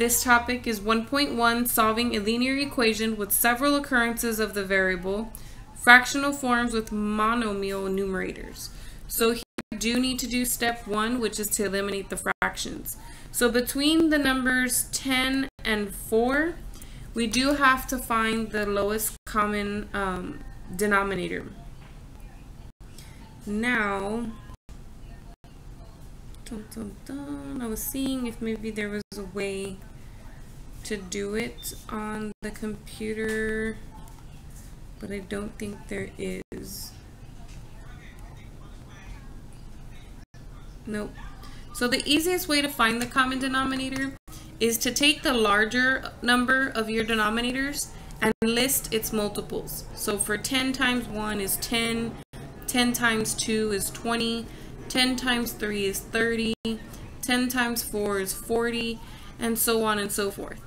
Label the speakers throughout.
Speaker 1: This topic is 1.1 solving a linear equation with several occurrences of the variable, fractional forms with monomial numerators. So here we do need to do step one, which is to eliminate the fractions. So between the numbers 10 and 4, we do have to find the lowest common um, denominator. Now, dun, dun, dun, I was seeing if maybe there was a way to do it on the computer, but I don't think there is. Nope. So the easiest way to find the common denominator is to take the larger number of your denominators and list its multiples. So for 10 times 1 is 10, 10 times 2 is 20, 10 times 3 is 30, 10 times 4 is 40, and so on and so forth.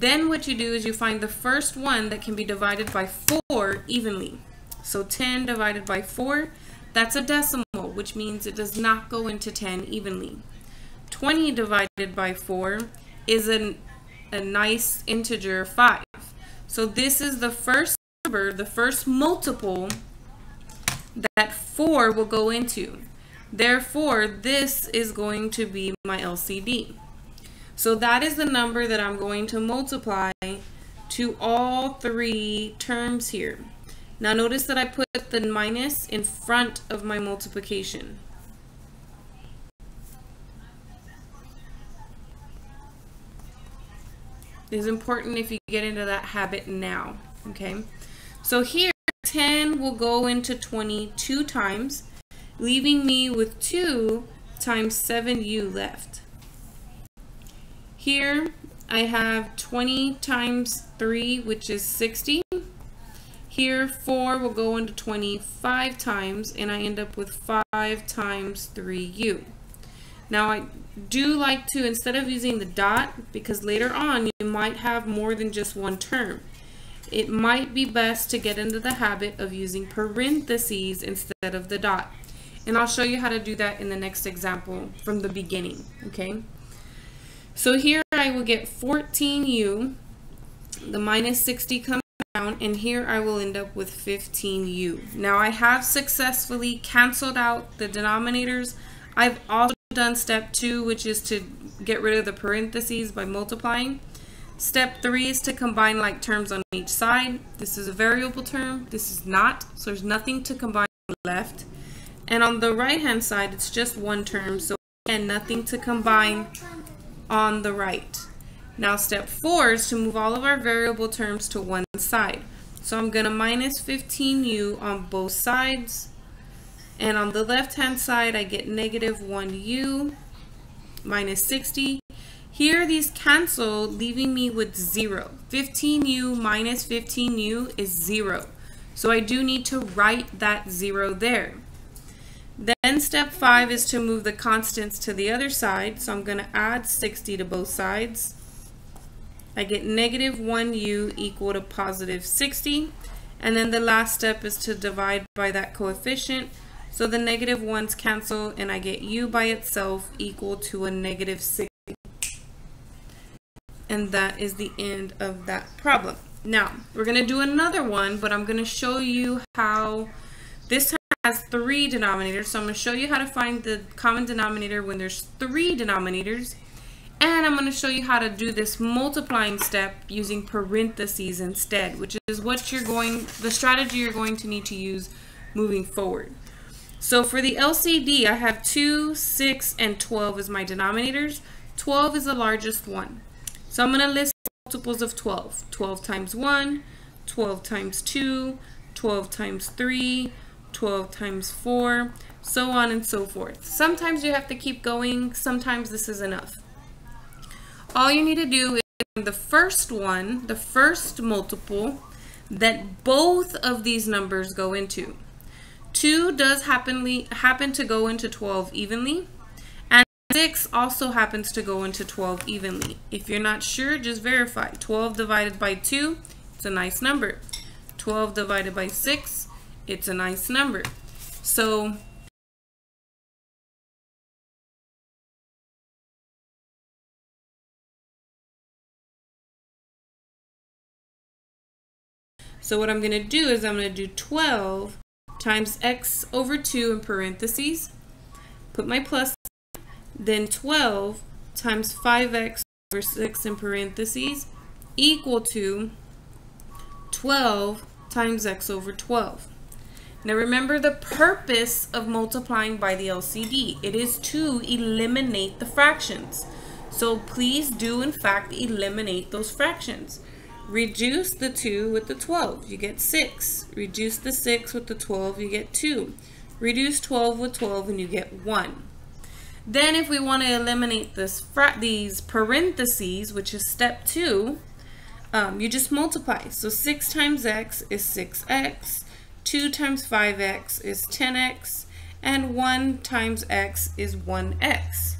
Speaker 1: Then what you do is you find the first one that can be divided by 4 evenly. So 10 divided by 4, that's a decimal, which means it does not go into 10 evenly. 20 divided by 4 is an, a nice integer 5. So this is the first number, the first multiple that 4 will go into. Therefore, this is going to be my LCD. So that is the number that I'm going to multiply to all three terms here. Now notice that I put the minus in front of my multiplication. It's important if you get into that habit now, okay? So here, 10 will go into 22 times, leaving me with 2 times 7u left. Here, I have 20 times 3, which is 60. Here, 4 will go into 25 times, and I end up with 5 times 3u. Now, I do like to, instead of using the dot, because later on you might have more than just one term, it might be best to get into the habit of using parentheses instead of the dot. And I'll show you how to do that in the next example from the beginning, okay? So here I will get 14u, the minus 60 comes down, and here I will end up with 15u. Now I have successfully canceled out the denominators. I've also done step two, which is to get rid of the parentheses by multiplying. Step three is to combine like terms on each side. This is a variable term. This is not, so there's nothing to combine left. And on the right hand side, it's just one term, so again, nothing to combine on the right. Now step four is to move all of our variable terms to one side. So I'm going to minus 15u on both sides. And on the left-hand side, I get negative 1u minus 60. Here, these cancel, leaving me with 0. 15u minus 15u is 0. So I do need to write that 0 there. Then step 5 is to move the constants to the other side. So I'm going to add 60 to both sides. I get negative 1u equal to positive 60. And then the last step is to divide by that coefficient. So the negative ones cancel and I get u by itself equal to a negative 60. And that is the end of that problem. Now, we're going to do another one, but I'm going to show you how this has three denominators. So I'm going to show you how to find the common denominator when there's three denominators. And I'm going to show you how to do this multiplying step using parentheses instead, which is what you're going, the strategy you're going to need to use moving forward. So for the LCD, I have 2, 6, and 12 as my denominators. 12 is the largest one. So I'm going to list multiples of 12. 12 times 1, 12 times 2, 12 times 3, 12 times 4, so on and so forth. Sometimes you have to keep going. Sometimes this is enough. All you need to do is the first one, the first multiple that both of these numbers go into. 2 does happenly, happen to go into 12 evenly. And 6 also happens to go into 12 evenly. If you're not sure, just verify. 12 divided by 2, it's a nice number. 12 divided by 6, it's a nice number. So So what I'm going to do is I'm going to do 12 times x over 2 in parentheses, put my plus, then 12 times 5x over 6 in parentheses equal to 12 times x over 12. Now remember the purpose of multiplying by the LCD. It is to eliminate the fractions. So please do in fact eliminate those fractions. Reduce the 2 with the 12, you get 6. Reduce the 6 with the 12, you get 2. Reduce 12 with 12 and you get 1. Then if we want to eliminate this these parentheses, which is step 2, um, you just multiply. So 6 times x is 6x, 2 times 5x is 10x, and 1 times x is 1x.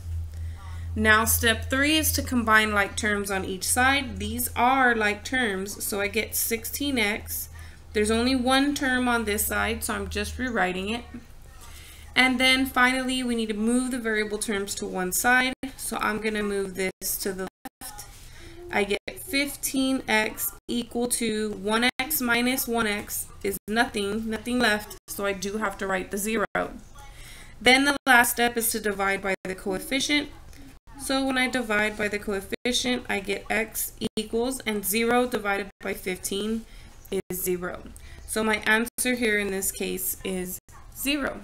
Speaker 1: Now step 3 is to combine like terms on each side. These are like terms, so I get 16x. There's only one term on this side, so I'm just rewriting it. And then finally, we need to move the variable terms to one side. So I'm going to move this to the left. I get 15x equal to 1x minus 1x is nothing, nothing left, so I do have to write the 0. Then the last step is to divide by the coefficient. So when I divide by the coefficient, I get x equals, and 0 divided by 15 is 0. So my answer here in this case is 0.